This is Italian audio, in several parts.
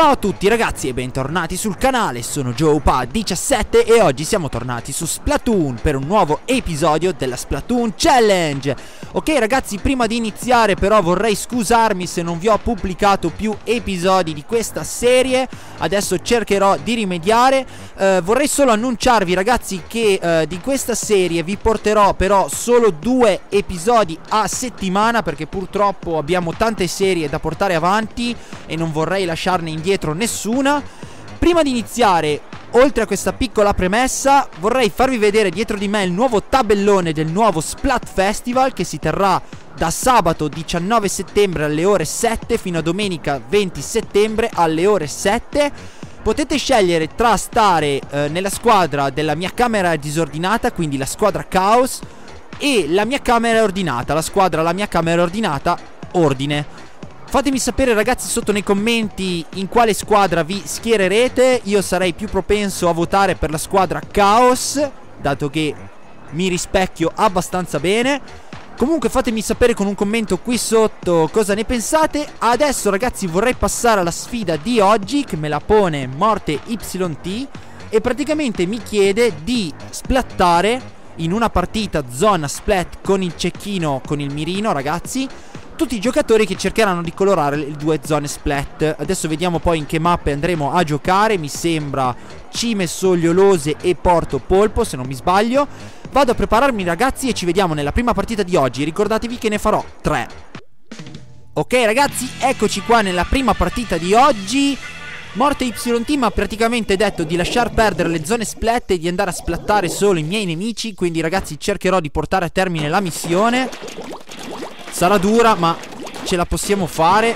Ciao a tutti ragazzi e bentornati sul canale, sono JoePa17 e oggi siamo tornati su Splatoon per un nuovo episodio della Splatoon Challenge. Ok ragazzi, prima di iniziare però vorrei scusarmi se non vi ho pubblicato più episodi di questa serie. Adesso cercherò di rimediare. Eh, Vorrei solo annunciarvi ragazzi che eh, di questa serie vi porterò però solo due episodi a settimana Perché purtroppo abbiamo tante serie da portare avanti e non vorrei lasciarne indietro nessuna Prima di iniziare Oltre a questa piccola premessa, vorrei farvi vedere dietro di me il nuovo tabellone del nuovo Splat Festival che si terrà da sabato 19 settembre alle ore 7 fino a domenica 20 settembre alle ore 7. Potete scegliere tra stare eh, nella squadra della mia camera disordinata, quindi la squadra Chaos, e la mia camera ordinata, la squadra la mia camera ordinata, ordine. Fatemi sapere ragazzi sotto nei commenti in quale squadra vi schiererete. Io sarei più propenso a votare per la squadra Chaos Dato che mi rispecchio abbastanza bene. Comunque fatemi sapere con un commento qui sotto cosa ne pensate. Adesso ragazzi vorrei passare alla sfida di oggi Che me la pone Morte YT E praticamente mi chiede di splattare in una partita zona splat con il cecchino, con il mirino ragazzi tutti i giocatori che cercheranno di colorare le due zone splat. Adesso vediamo poi in che mappe andremo a giocare. Mi sembra Cime Sogliolose e Porto Polpo, se non mi sbaglio. Vado a prepararmi ragazzi e ci vediamo nella prima partita di oggi. Ricordatevi che ne farò tre. Ok ragazzi, eccoci qua nella prima partita di oggi. Morte YT mi ha praticamente detto di lasciar perdere le zone splat e di andare a splattare solo i miei nemici Quindi ragazzi cercherò di portare a termine la missione Sarà dura ma ce la possiamo fare.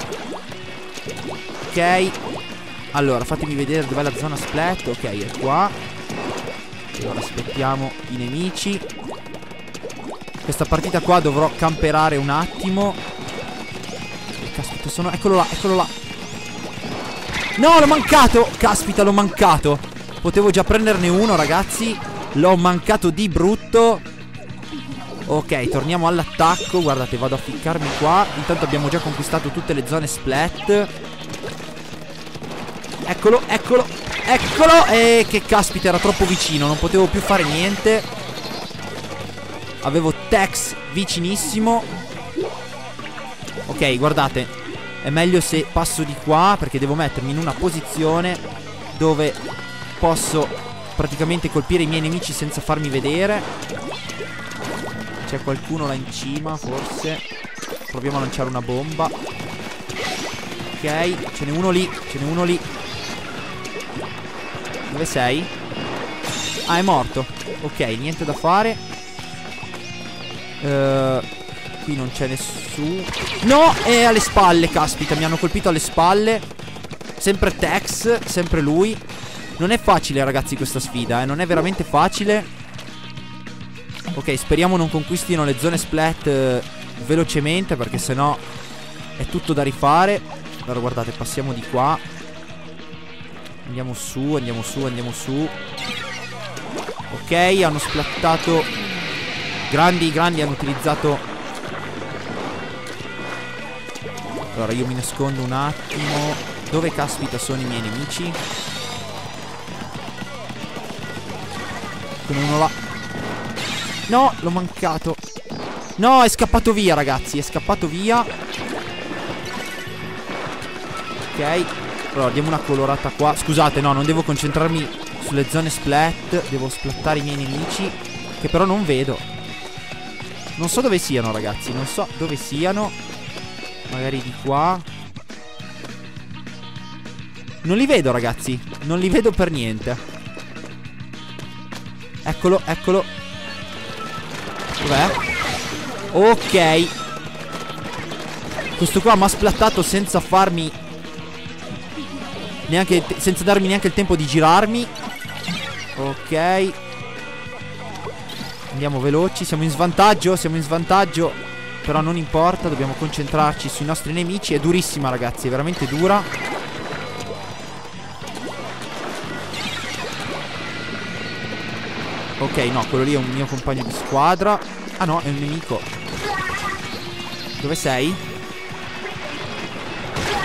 Ok. Allora fatemi vedere dov'è la zona splat Ok è qua. Allora aspettiamo i nemici. Questa partita qua dovrò camperare un attimo. Caspita sono Eccolo là eccolo là. No l'ho mancato! Caspita l'ho mancato. Potevo già prenderne uno ragazzi. L'ho mancato di brutto Ok, torniamo all'attacco. Guardate, vado a ficcarmi qua. Intanto abbiamo già conquistato tutte le zone splat. Eccolo, eccolo, eccolo. E che caspita, era troppo vicino. Non potevo più fare niente. Avevo Tex vicinissimo. Ok, guardate. È meglio se passo di qua perché devo mettermi in una posizione dove posso praticamente colpire i miei nemici senza farmi vedere. C'è qualcuno là in cima, forse. Proviamo a lanciare una bomba. Ok, ce n'è uno lì, ce n'è uno lì. Dove sei? Ah, è morto. Ok, niente da fare. Uh, qui non c'è nessuno. No, è alle spalle, caspita, mi hanno colpito alle spalle. Sempre Tex, sempre lui. Non è facile, ragazzi, questa sfida, eh. Non è veramente facile. Ok, speriamo non conquistino le zone splat eh, velocemente perché sennò è tutto da rifare. Allora guardate, passiamo di qua. Andiamo su, andiamo su, andiamo su. Ok, hanno splattato. Grandi, grandi hanno utilizzato. Allora io mi nascondo un attimo. Dove caspita sono i miei nemici? Con uno là. No, l'ho mancato. No, è scappato via, ragazzi È scappato via. Ok. Allora, diamo una colorata qua. Scusate, no, non devo concentrarmi sulle zone splat. Devo splattare i miei nemici Che però non vedo. Non so dove siano, ragazzi Non so dove siano. Magari di qua. Non li vedo, ragazzi. Non li vedo per niente. Eccolo, eccolo Dov'è? Ok. Questo qua mi ha splattato senza farmi Neanche Senza darmi neanche il tempo di girarmi. Ok. Andiamo veloci Siamo in svantaggio Siamo in svantaggio. Però non importa Dobbiamo concentrarci sui nostri nemici. È durissima ragazzi È veramente dura Ok, no, quello lì è un mio compagno di squadra Ah no, è un nemico Dove sei?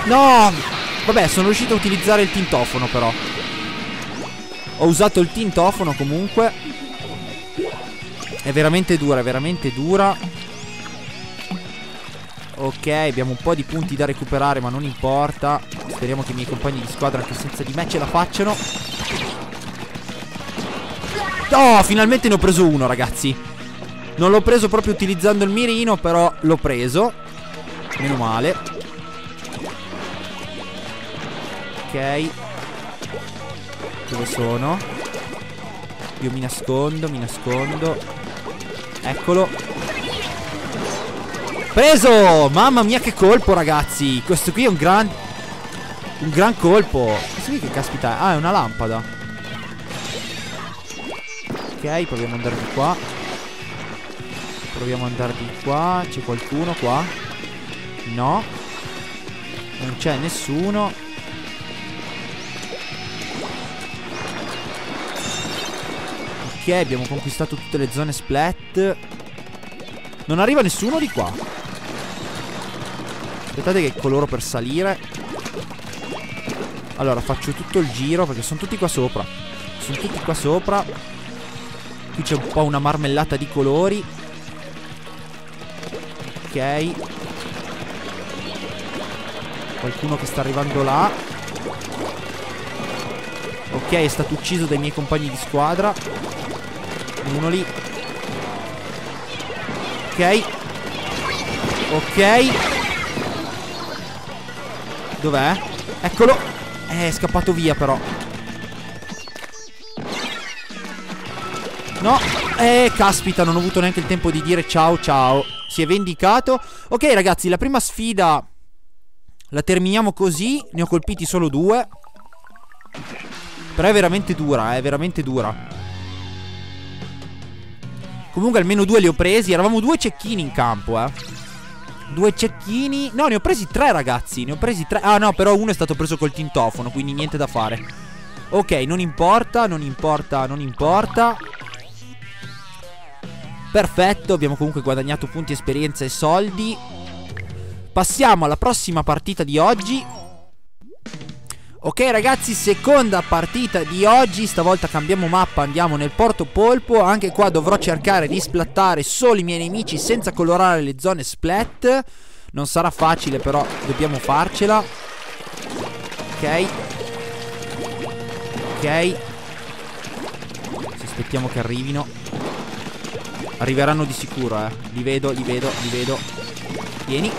No! Vabbè, sono riuscito a utilizzare il tintofono però. Ho usato il tintofono comunque. È veramente dura, è veramente dura. Ok, abbiamo un po' di punti da recuperare, ma non importa. Speriamo che i miei compagni di squadra, anche senza di me, ce la facciano. Oh, finalmente ne ho preso uno, ragazzi. Non l'ho preso proprio utilizzando il mirino, però l'ho preso. Meno male. Ok. Dove sono? Io mi nascondo, mi nascondo. Eccolo. Preso! Mamma mia che colpo ragazzi Questo qui è un gran Un gran colpo Questo qui che caspita è? Ah è una lampada Ok proviamo ad andare di qua. Proviamo ad andare di qua. C'è qualcuno qua? No. Non c'è nessuno. Ok abbiamo conquistato tutte le zone splat. Non arriva nessuno di qua. Aspettate che coloro per salire. Allora faccio tutto il giro Perché sono tutti qua sopra. Sono tutti qua sopra Qui c'è un po' una marmellata di colori. Ok. Qualcuno che sta arrivando là. Ok è stato ucciso dai miei compagni di squadra. Uno lì. Ok. Ok. Dov'è? Eccolo. Eh, È scappato via però No. Eh caspita non ho avuto neanche il tempo di dire ciao ciao. Si è vendicato. Ok ragazzi la prima sfida La terminiamo così. Ne ho colpiti solo due. Però è veramente dura È veramente dura. Comunque almeno due li ho presi. Eravamo due cecchini in campo eh. Due cecchini. No ne ho presi tre ragazzi. Ne ho presi tre. Ah no però uno è stato preso col tintofono Quindi niente da fare. Ok non importa Non importa Non importa Perfetto Abbiamo comunque guadagnato punti esperienza e soldi Passiamo alla prossima partita di oggi Ok ragazzi, seconda partita di oggi, stavolta cambiamo mappa, andiamo nel Porto Polpo, anche qua dovrò cercare di splattare solo i miei nemici senza colorare le zone splat, non sarà facile però dobbiamo farcela. Ok. Ok. Aspettiamo che arrivino. Arriveranno di sicuro, eh. Li vedo, li vedo, li vedo. Vieni.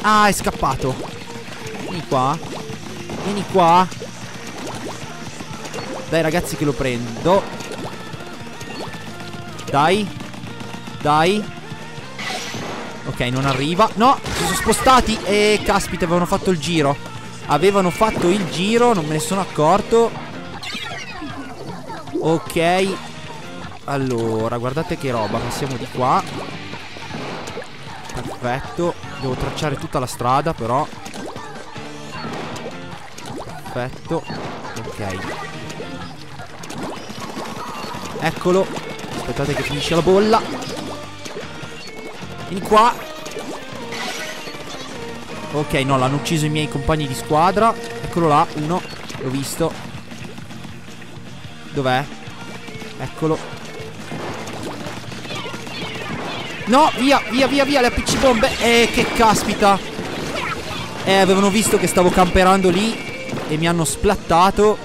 Ah, è scappato. Vieni qua. Vieni qua Dai ragazzi che lo prendo Dai Dai Ok non arriva No si sono spostati E caspita avevano fatto il giro Avevano fatto il giro Non me ne sono accorto Ok Allora guardate che roba Passiamo di qua. Perfetto. Devo tracciare tutta la strada però. Perfetto. Ok. Eccolo. Aspettate che finisce la bolla. Vieni qua. Ok no l'hanno ucciso i miei compagni di squadra. Eccolo là Uno. L'ho visto. Dov'è? Eccolo No via via via via le APC bombe. Eh che caspita. Eh avevano visto che stavo camperando lì e mi hanno splattato.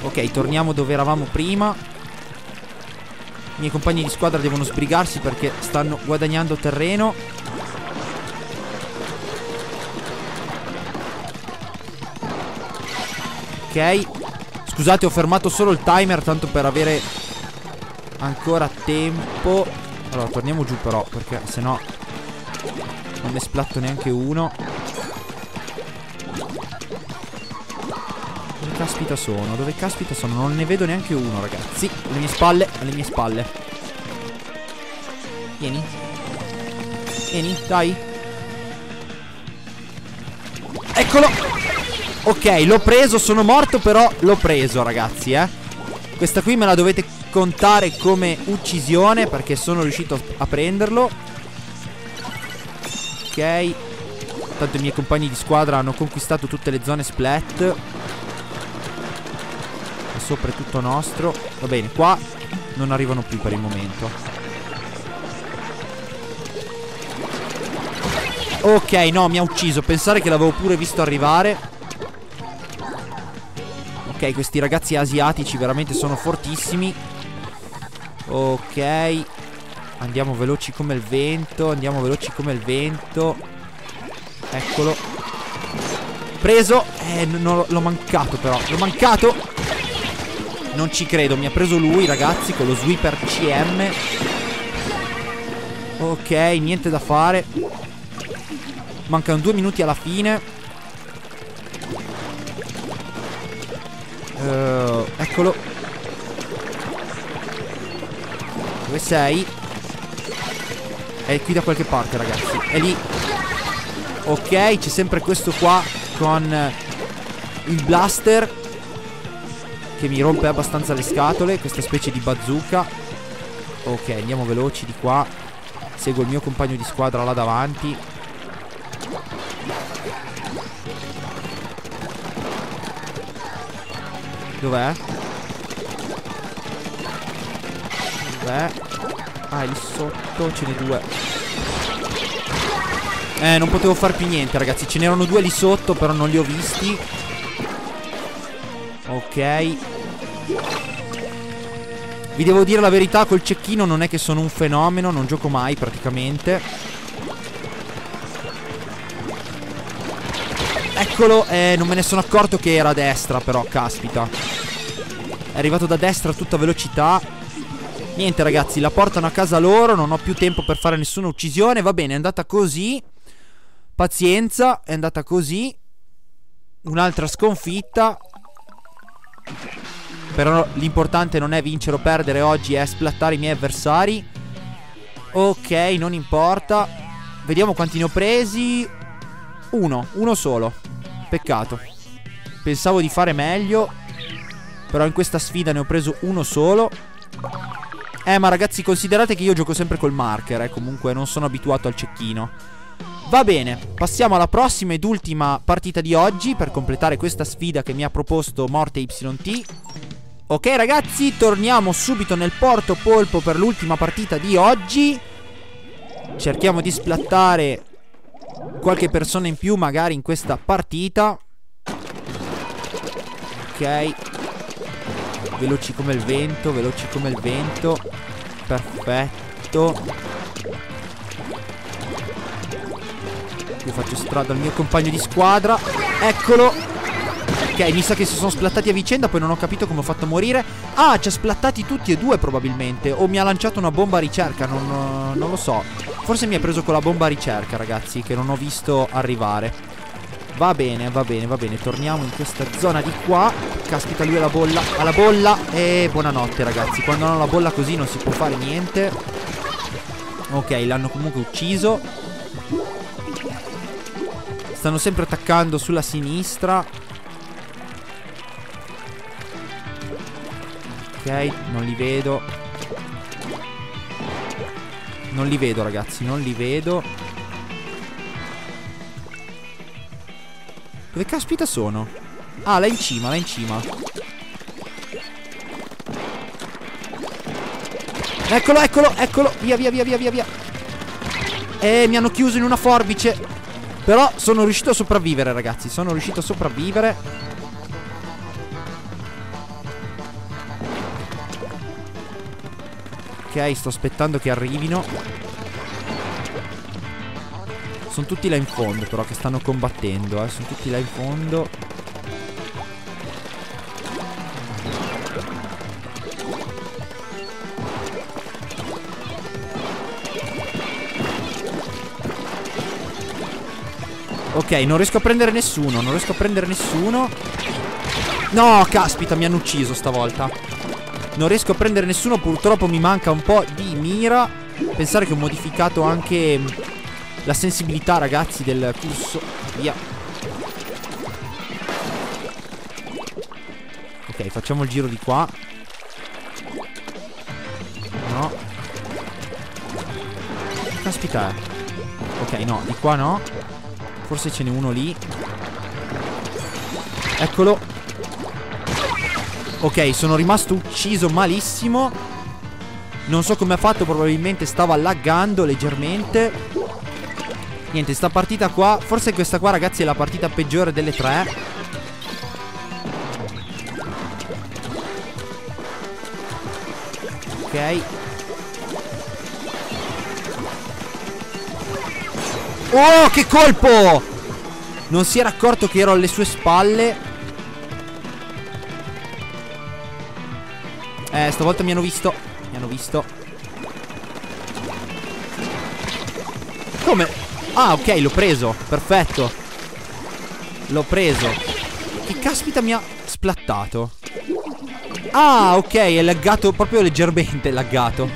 Ok torniamo dove eravamo prima. I miei compagni di squadra devono sbrigarsi perché stanno guadagnando terreno. Ok. Scusate ho fermato solo il timer tanto per avere ancora tempo Allora torniamo giù però perché sennò non ne splatto neanche uno caspita sono? Dove caspita sono? Non ne vedo neanche uno, ragazzi. Alle mie spalle, alle mie spalle. Vieni. Vieni, dai. Eccolo. Ok, l'ho preso, sono morto, però l'ho preso, ragazzi, eh. Questa qui me la dovete contare come uccisione perché sono riuscito a prenderlo. Ok. Tanto i miei compagni di squadra hanno conquistato tutte le zone splat. E sopra è tutto nostro. Va bene, qua non arrivano più per il momento. Ok, no, mi ha ucciso. Pensare che l'avevo pure visto arrivare. Ok, questi ragazzi asiatici veramente sono fortissimi. Ok. Andiamo veloci come il vento. Andiamo veloci come il vento. Eccolo. Preso. Eh, l'ho mancato però. L'ho mancato. Non ci credo. Mi ha preso lui, ragazzi, con lo sweeper CM. Ok, niente da fare. Mancano due minuti alla fine. Uh, eccolo. Dove sei? È qui da qualche parte, ragazzi. È lì. Ok, c'è sempre questo qua con il blaster che mi rompe abbastanza le scatole. Questa specie di bazooka. Ok, andiamo veloci di qua. Seguo il mio compagno di squadra là davanti. Dov'è? Dov'è? Ah, lì sotto ce n'è due. Eh, non potevo far più niente, ragazzi. Ce n'erano due lì sotto, però non li ho visti. Ok. Vi devo dire la verità, col cecchino non è che sono un fenomeno, non gioco mai praticamente. Eccolo, eh, non me ne sono accorto che era a destra però, caspita È arrivato da destra a tutta velocità. Niente ragazzi, la portano a casa loro Non ho più tempo per fare nessuna uccisione. Va bene, è andata così. Pazienza, è andata così. Un'altra sconfitta. Però l'importante non è vincere o perdere oggi È splattare i miei avversari. Ok, non importa. Vediamo quanti ne ho presi. Uno, uno solo. Peccato. Pensavo di fare meglio. Però in questa sfida ne ho preso uno solo. Eh, ma ragazzi, considerate che io gioco sempre col marker, eh. Comunque non sono abituato al cecchino. Va bene, passiamo alla prossima ed ultima partita di oggi per completare questa sfida che mi ha proposto Morte YT. Ok ragazzi, torniamo subito nel Porto Polpo per l'ultima partita di oggi. Cerchiamo di splattare qualche persona in più magari in questa partita Ok Veloci come il vento Veloci come il vento Perfetto Io faccio strada al mio compagno di squadra Eccolo Ok, mi sa che si sono splattati a vicenda, poi non ho capito come ho fatto a morire. Ah, ci ha splattati tutti e due probabilmente. O mi ha lanciato una bomba a ricerca, non, non lo so. Forse mi ha preso con la bomba a ricerca, ragazzi, che non ho visto arrivare. Va bene, va bene, va bene. Torniamo in questa zona di qua. Caspita, lui ha la bolla. Ha la bolla. E buonanotte, ragazzi. Quando hanno la bolla così non si può fare niente. Ok, l'hanno comunque ucciso. Stanno sempre attaccando sulla sinistra. Ok, non li vedo. Non li vedo, ragazzi, non li vedo. Dove caspita sono? Ah, là in cima, là in cima. Eccolo, eccolo, eccolo. Via, via, via, via, via, via. Eh, mi hanno chiuso in una forbice. Però sono riuscito a sopravvivere, ragazzi. Sono riuscito a sopravvivere. Ok, sto aspettando che arrivino. Sono tutti là in fondo però che stanno combattendo, eh. Sono tutti là in fondo. Ok, non riesco a prendere nessuno, non riesco a prendere nessuno. No, caspita, mi hanno ucciso stavolta. Non riesco a prendere nessuno Purtroppo mi manca un po' di mira Pensare che ho modificato anche La sensibilità ragazzi del curso Via. Ok facciamo il giro di qua. No. Caspita. Ok no di qua no. Forse ce n'è uno lì. Eccolo. Ok, sono rimasto ucciso malissimo. Non so come ha fatto Probabilmente stava laggando leggermente Niente, sta partita qua. Forse questa qua ragazzi è la partita peggiore delle tre. Ok. Oh, che colpo! Non si era accorto che ero alle sue spalle. Eh, stavolta mi hanno visto. Mi hanno visto. Come? Ah, ok, l'ho preso Perfetto L'ho preso Che caspita mi ha splattato Ah, ok, è laggato proprio leggermente, laggato.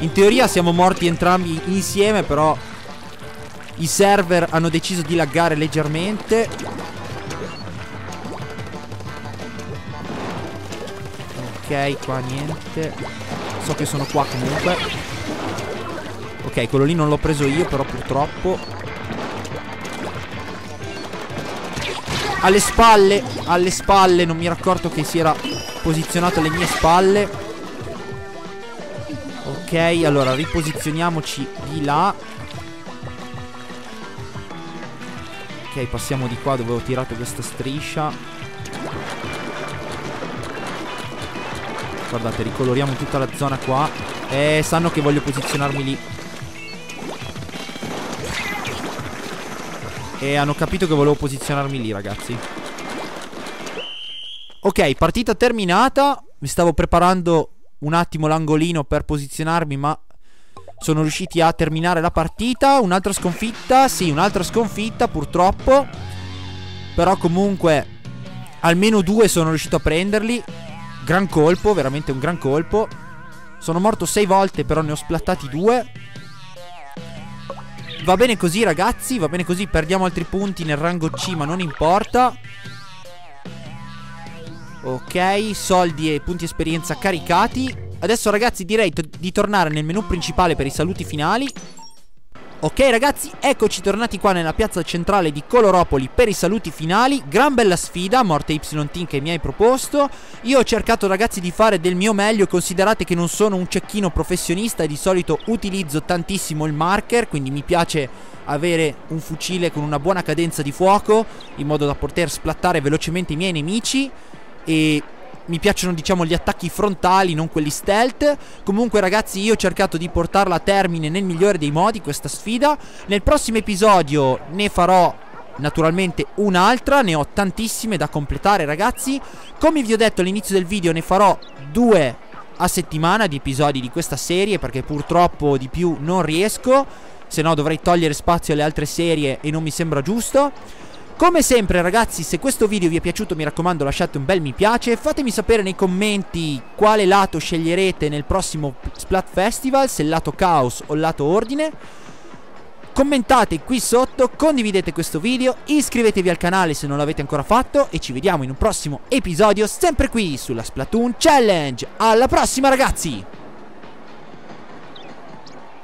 In teoria siamo morti entrambi insieme, però i server hanno deciso di laggare leggermente. Ok, qua niente. So che sono qua comunque. Ok, quello lì non l'ho preso io, però purtroppo. Alle spalle, alle spalle, non mi ero accorto che si era posizionato alle mie spalle. Ok allora riposizioniamoci di là. Ok passiamo di qua dove ho tirato questa striscia. Guardate ricoloriamo tutta la zona qua. Eh, sanno che voglio posizionarmi lì E hanno capito che volevo posizionarmi lì ragazzi Ok, partita terminata. Mi stavo preparando un attimo l'angolino per posizionarmi, ma sono riusciti a terminare la partita. Un'altra sconfitta, sì, un'altra sconfitta purtroppo. Però comunque almeno due sono riuscito a prenderli. Gran colpo, veramente un gran colpo. Sono morto sei volte, però ne ho splattati due. Va bene così ragazzi, va bene così, perdiamo altri punti nel rango C, ma non importa. Ok, soldi e punti esperienza caricati Adesso ragazzi direi di tornare nel menu principale per i saluti finali Ok ragazzi, eccoci tornati qua nella piazza centrale di Coloropoli per i saluti finali. Gran bella sfida, morte Y-Team che mi hai proposto. Io ho cercato ragazzi di fare del mio meglio. Considerate che non sono un cecchino professionista E di solito utilizzo tantissimo il marker Quindi mi piace avere un fucile con una buona cadenza di fuoco In modo da poter splattare velocemente i miei nemici. E mi piacciono diciamo gli attacchi frontali, non quelli stealth. Comunque ragazzi io ho cercato di portarla a termine nel migliore dei modi questa sfida. Nel prossimo episodio ne farò naturalmente un'altra, ne ho tantissime da completare ragazzi. Come vi ho detto all'inizio del video ne farò due a settimana di episodi di questa serie perché purtroppo di più non riesco. Se no dovrei togliere spazio alle altre serie e non mi sembra giusto. Come sempre ragazzi se questo video vi è piaciuto mi raccomando lasciate un bel mi piace Fatemi sapere nei commenti quale lato sceglierete nel prossimo Splat Festival Se il lato caos o il lato ordine Commentate qui sotto, condividete questo video, iscrivetevi al canale se non l'avete ancora fatto e ci vediamo in un prossimo episodio sempre qui sulla Splatoon Challenge. Alla prossima ragazzi!